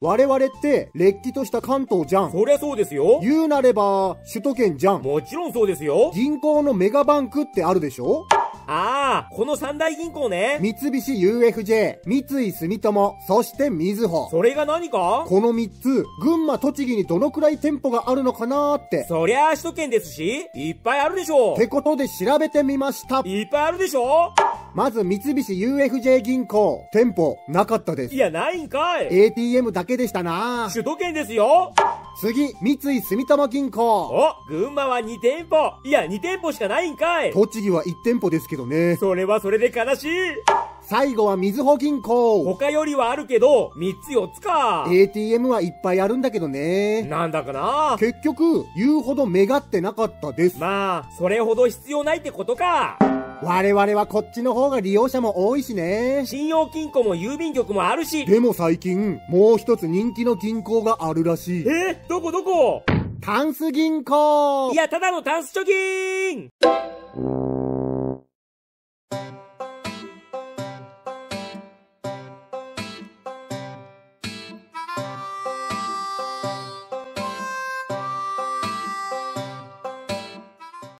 我々って、れっきとした関東じゃん。そりゃそうですよ。言うなれば、首都圏じゃん。もちろんそうですよ。銀行のメガバンクってあるでしょ？ああ、この三大銀行ね。三菱 UFJ、三井住友、そしてみずほ。それが何か？この三つ、群馬、栃木にどのくらい店舗があるのかなーって。そりゃあ首都圏ですし、いっぱいあるでしょってことで調べてみました。いっぱいあるでしょまず三菱 UFJ 銀行、店舗なかったですい。や、ないんかい。ATM だけでしたな首都圏ですよ。次、三井住友銀行。お、群馬は2店舗。いや、2店舗しかないんかい。栃木は1店舗ですけどね。それはそれで悲しい。最後はみずほ銀行。他よりはあるけど、3つ4つか。ATM はいっぱいあるんだけどね。なんだかな結局、言うほど目がってなかったです。まあ、それほど必要ないってことか。我々はこっちの方が利用者も多いしね。信用金庫も郵便局もあるし。でも最近、もう一つ人気の銀行があるらしい。え？どこどこ？タンス銀行いや、ただのタンス貯金